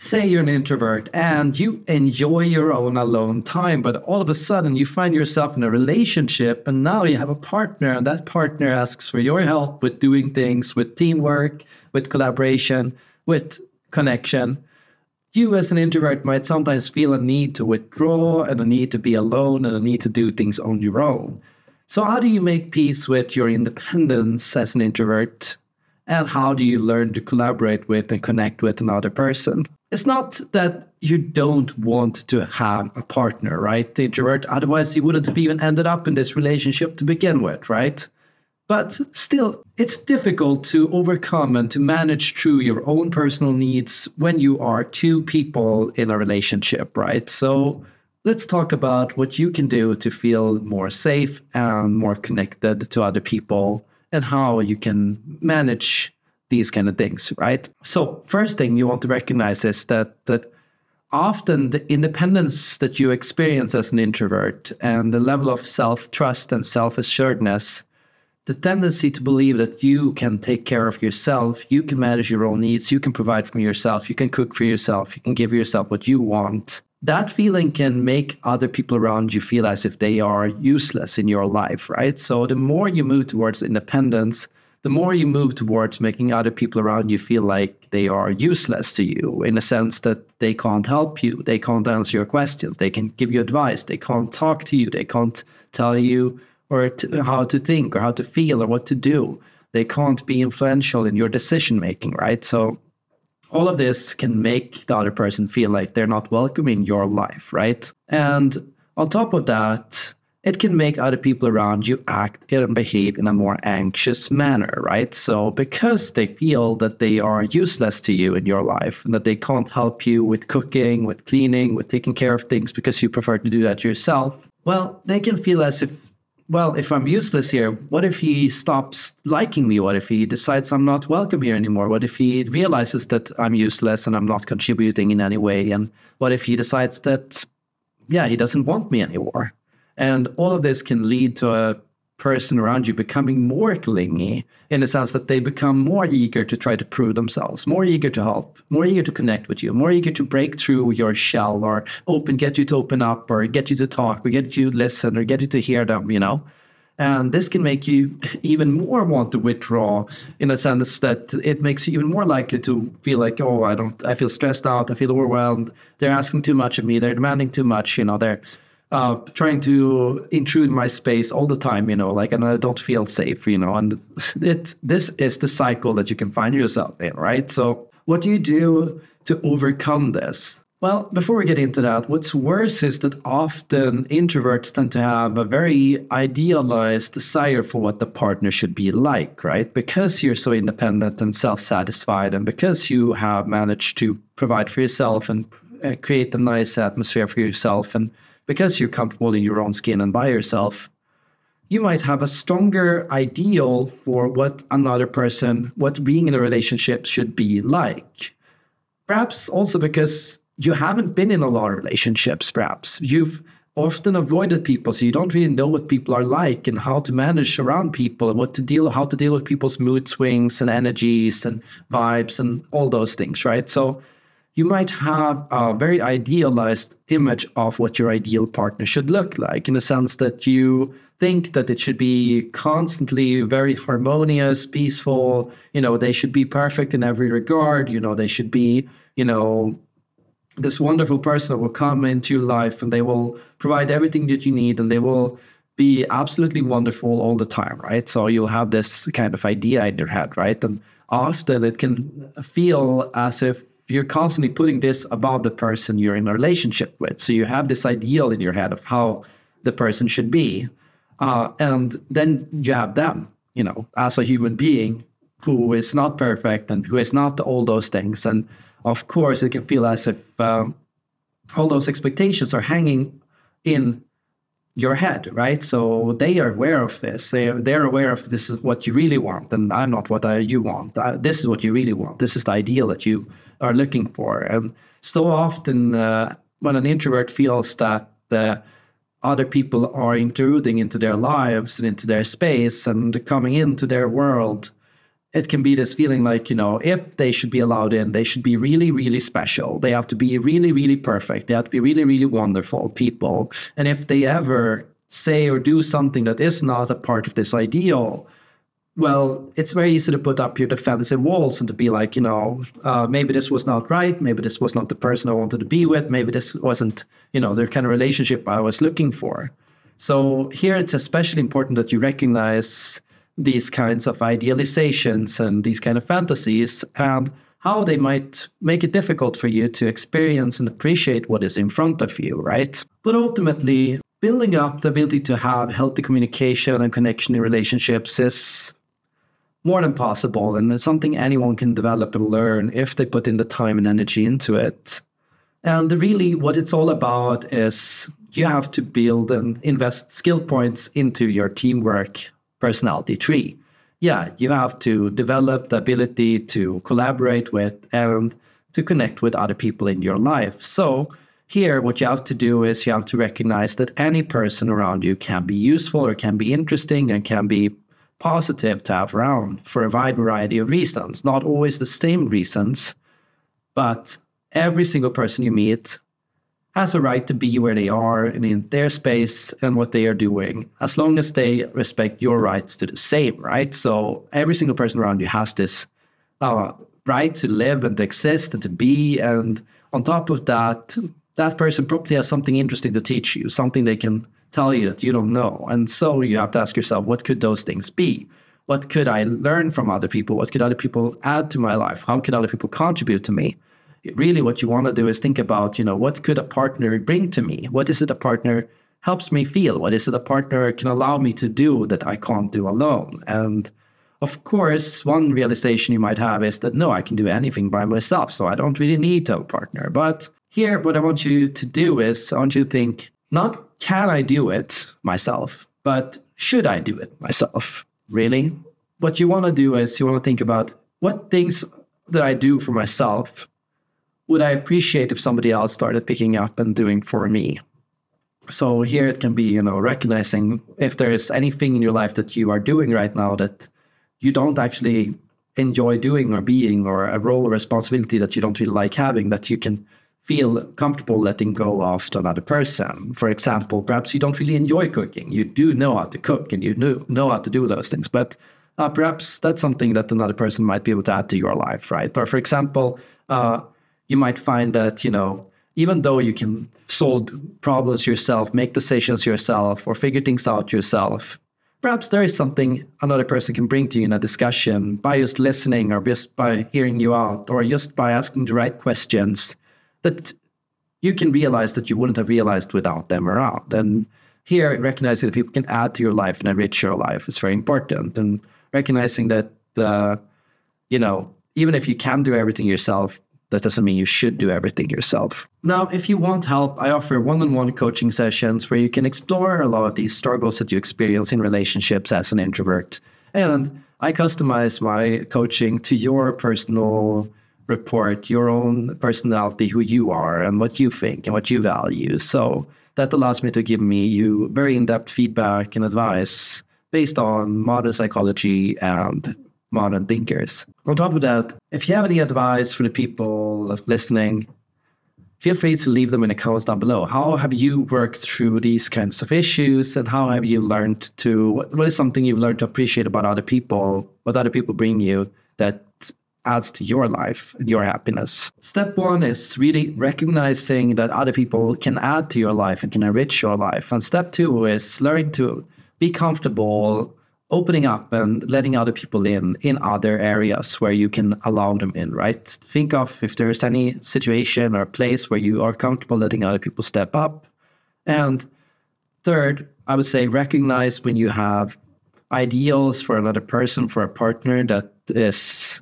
say you're an introvert and you enjoy your own alone time, but all of a sudden you find yourself in a relationship and now you have a partner, and that partner asks for your help with doing things, with teamwork, with collaboration, with connection. You, as an introvert, might sometimes feel a need to withdraw and a need to be alone and a need to do things on your own. So, how do you make peace with your independence as an introvert? And how do you learn to collaborate with and connect with another person? It's not that you don't want to have a partner, right? The introvert, otherwise, you wouldn't have even ended up in this relationship to begin with, right? But still, it's difficult to overcome and to manage through your own personal needs when you are two people in a relationship, right? So, let's talk about what you can do to feel more safe and more connected to other people and how you can manage these kind of things, right? So, first thing you want to recognize is that that often the independence that you experience as an introvert and the level of self-trust and self-assuredness the tendency to believe that you can take care of yourself, you can manage your own needs, you can provide for yourself, you can cook for yourself, you can give yourself what you want that feeling can make other people around you feel as if they are useless in your life, right? So the more you move towards independence, the more you move towards making other people around you feel like they are useless to you in a sense that they can't help you, they can't answer your questions, they can give you advice, they can't talk to you, they can't tell you or how to think or how to feel or what to do. They can't be influential in your decision making, right? So all of this can make the other person feel like they're not welcome in your life, right? And on top of that, it can make other people around you act and behave in a more anxious manner, right? So, because they feel that they are useless to you in your life and that they can't help you with cooking, with cleaning, with taking care of things because you prefer to do that yourself, well, they can feel as if well, if I'm useless here, what if he stops liking me? What if he decides I'm not welcome here anymore? What if he realizes that I'm useless and I'm not contributing in any way? And what if he decides that, yeah, he doesn't want me anymore? And all of this can lead to a person around you becoming more clingy in the sense that they become more eager to try to prove themselves, more eager to help, more eager to connect with you, more eager to break through your shell or open, get you to open up or get you to talk or get you to listen or get you to hear them, you know. And this can make you even more want to withdraw in a sense that it makes you even more likely to feel like, oh, I don't, I feel stressed out, I feel overwhelmed. They're asking too much of me, they're demanding too much, you know, they're uh, trying to intrude my space all the time, you know, like, and I don't feel safe, you know, and it, this is the cycle that you can find yourself in, right? So, what do you do to overcome this? Well, before we get into that, what's worse is that often introverts tend to have a very idealized desire for what the partner should be like, right? Because you're so independent and self satisfied, and because you have managed to provide for yourself and uh, create a nice atmosphere for yourself and because you're comfortable in your own skin and by yourself, you might have a stronger ideal for what another person, what being in a relationship should be like. Perhaps also because you haven't been in a lot of relationships, perhaps. You've often avoided people, so you don't really know what people are like and how to manage around people and what to deal, how to deal with people's mood swings and energies and vibes and all those things, right? So you might have a very idealized image of what your ideal partner should look like in the sense that you think that it should be constantly very harmonious, peaceful, you know, they should be perfect in every regard, you know, they should be, you know, this wonderful person that will come into your life and they will provide everything that you need and they will be absolutely wonderful all the time, right? So you'll have this kind of idea in your head, right? And often it can feel as if you're constantly putting this above the person you're in a relationship with. So you have this ideal in your head of how the person should be. Uh, and then you have them, you know, as a human being who is not perfect and who is not all those things. And of course, it can feel as if um, all those expectations are hanging in your head, right? So they are aware of this. They are, they're aware of this is what you really want, and I'm not what I, you want. I, this is what you really want. This is the ideal that you are looking for. And so often, uh, when an introvert feels that uh, other people are intruding into their lives and into their space and coming into their world, it can be this feeling like, you know, if they should be allowed in, they should be really, really special. They have to be really, really perfect. They have to be really, really wonderful people. And if they ever say or do something that is not a part of this ideal, well, it's very easy to put up your defensive walls and to be like, you know, uh, maybe this was not right. Maybe this was not the person I wanted to be with. Maybe this wasn't, you know, the kind of relationship I was looking for. So here it's especially important that you recognize these kinds of idealizations and these kind of fantasies and how they might make it difficult for you to experience and appreciate what is in front of you, right? But ultimately, building up the ability to have healthy communication and connection in relationships is more than possible and it's something anyone can develop and learn if they put in the time and energy into it. And really, what it's all about is you have to build and invest skill points into your teamwork personality tree. Yeah, you have to develop the ability to collaborate with and to connect with other people in your life. So, here, what you have to do is you have to recognize that any person around you can be useful or can be interesting and can be positive to have around for a wide variety of reasons. Not always the same reasons, but every single person you meet has a right to be where they are and in their space and what they are doing, as long as they respect your rights to the same, right? So every single person around you has this uh, right to live and to exist and to be. And on top of that, that person probably has something interesting to teach you, something they can tell you that you don't know. And so you have to ask yourself, what could those things be? What could I learn from other people? What could other people add to my life? How could other people contribute to me? Really what you want to do is think about, you know, what could a partner bring to me? What is it a partner helps me feel? What is it a partner can allow me to do that I can't do alone? And of course, one realization you might have is that no, I can do anything by myself, so I don't really need a partner. But here, what I want you to do is I want you to think not can I do it myself, but should I do it myself? Really? What you want to do is you want to think about what things that I do for myself would I appreciate if somebody else started picking up and doing for me? So here it can be, you know, recognizing if there is anything in your life that you are doing right now that you don't actually enjoy doing or being, or a role or responsibility that you don't really like having, that you can feel comfortable letting go of to another person. For example, perhaps you don't really enjoy cooking. You do know how to cook and you know, know how to do those things, but uh, perhaps that's something that another person might be able to add to your life, right? Or for example, uh, you might find that, you know, even though you can solve problems yourself, make decisions yourself, or figure things out yourself, perhaps there is something another person can bring to you in a discussion by just listening or just by hearing you out or just by asking the right questions that you can realize that you wouldn't have realized without them around. And here, recognizing that people can add to your life and enrich your life is very important. And recognizing that, uh, you know, even if you can do everything yourself, that doesn't mean you should do everything yourself. Now, if you want help, I offer one on one coaching sessions where you can explore a lot of these struggles that you experience in relationships as an introvert. And I customize my coaching to your personal report, your own personality, who you are, and what you think and what you value. So that allows me to give me you very in depth feedback and advice based on modern psychology and modern thinkers. On top of that, if you have any advice for the people listening, feel free to leave them in the comments down below. How have you worked through these kinds of issues and how have you learned to, what, what is something you've learned to appreciate about other people, what other people bring you that adds to your life and your happiness? Step one is really recognizing that other people can add to your life and can enrich your life. And step two is learning to be comfortable opening up and letting other people in in other areas where you can allow them in right? Think of if there's any situation or place where you are comfortable letting other people step up. And third i would say recognize when you have ideals for another person for a partner that is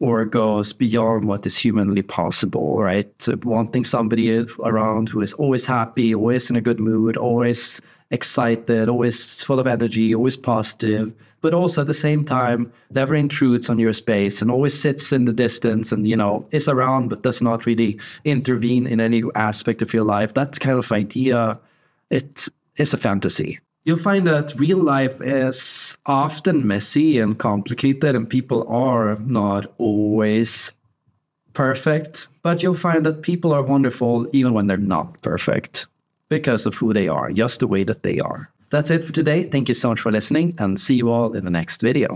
or goes beyond what is humanly possible right? Wanting somebody around who is always happy always in a good mood always excited, always full of energy, always positive, but also at the same time never intrudes on your space and always sits in the distance and you know is around but does not really intervene in any aspect of your life. That kind of idea, it is a fantasy. You'll find that real life is often messy and complicated, and people are not always perfect. But you'll find that people are wonderful even when they're not perfect because of who they are, just the way that they are. That's it for today. Thank you so much for listening, and see you all in the next video.